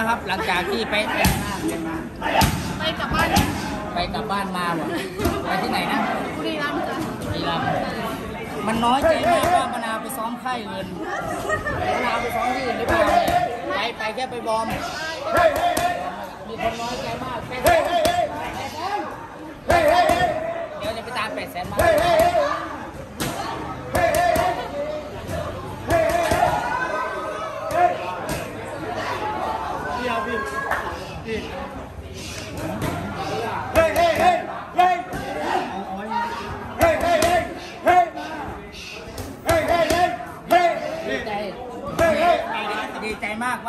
นะครับ หลังจากที่ไปไปกลับบ้านไปกลับบ้านมาบ่ไปที่ไหนนะบุรีรัมย์จ้ะบุรีรัมย์มันน้อยใจมากว่ามะนาวไปซ้อมค่ายอื่นมะนาวไปซ้อมที่อื่นหรือเปล่าไปไปแค่ไปบอมมีคนน้อยใจมากแปดแสนเดี๋ยวจะไปตามแปดแสนมา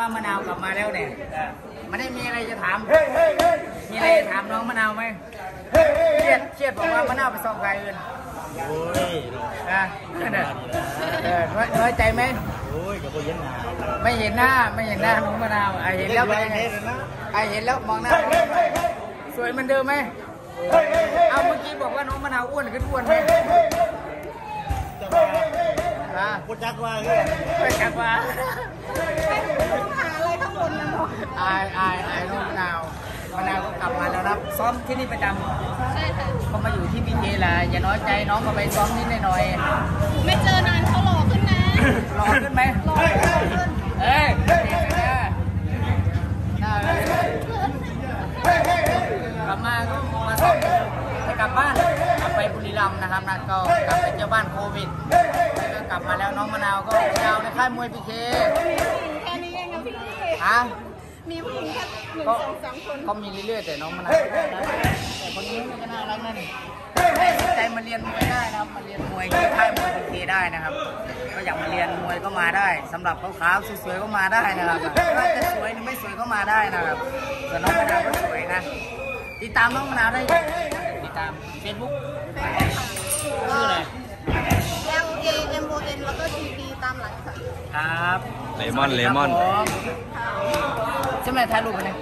ว่ามะนาวกลับมาแล้วเนี่ยไม่ได้มีอะไรจะถามเฮ้ยเฮ้ยเฮ้ยมีอะไรจะถามน้องมะนาวไหมเฮ้ยเฮ้ยเครียดเครียดบอกว่ามะนาวไปซ้อมใครอื่นโอ้ยนะนั่นน่ะเออน้อยน้อยใจไหมโอ้ยกับคนยันหนาไม่เห็นหน้าไม่เห็นหน้าน้องมะนาวไอะเห็นแล้วเป็นยังไงไอะเห็นแล้วมองหน้าเฮ้ยเฮ้ยเฮ้ยสวยเหมือนเดิมไหมเฮ้ยเฮ้ยเฮ้ยเอาเมื่อกี้บอกว่าน้องมะนาวอ้วนขึ้นอ้วนไหมเฮ้ยเฮ้ยจะมาอะพูดจักว่าเฮ้ยไปกลับมา หาอะไรข้างบนนะเนาะอายอายอายน้องมะนาวมะนาวก็กลับมาแล้วนะซ้อมที่นี่ประจใช่ค่ะำก็มาอยู่ที่พีเคละอย่าน้อยใจน้องก็ไปซ้อมนิดหน่อยไม่เจอนานเขาหล่อขึ้นนะๆรอขึ้นไหมหล่อขึ้นเอ้ยเด็กนะน่าเลยกลับมาก็มาซ้อมจะกลับบ้านกลับไปบุรีรัมย์นะครับนะก็กลับไปเที่ยวบ้านโควิด น้องมะนาวก็ยาวในค่ายมวยพีเคแค่นี้เองนะพี่ฮะมีผู้หญิงแค่หนึ่งก็สองสามคนก็มีเรื่อยๆแต่น้องมะนาวก็น่ารักแต่คนนี้มันก็น่ารักนั่นใจมาเรียนมวยได้นะครับมาเรียนมวยที่ค่ายมวยพีเคได้นะครับ ก็อยากมาเรียนมวยก็มาได้สำหรับขาวๆสวยๆก็มาได้นะครับถ้าจะสวยหรือไม่สวยก็มาได้นะครับแต่น้องมะนาวก็สวยนะติดตามน้องมะนาวได้ติดตามเฟซบุ๊กชื่ออะไร M A M O N แล้วก็ T D ตามหลังค่ะครับเลมอนเลมอนครับผมใช่ไหมถ่ายรูปกันเลย